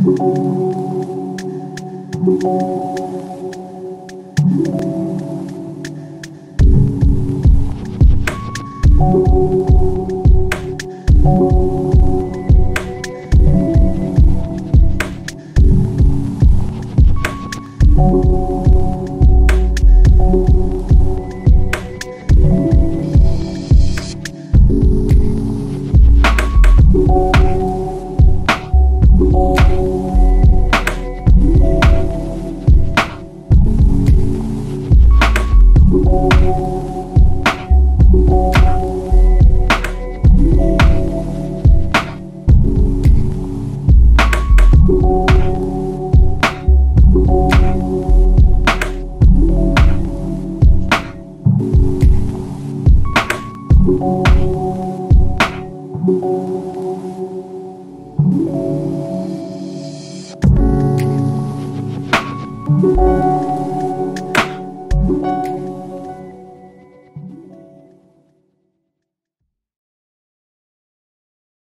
thank you Música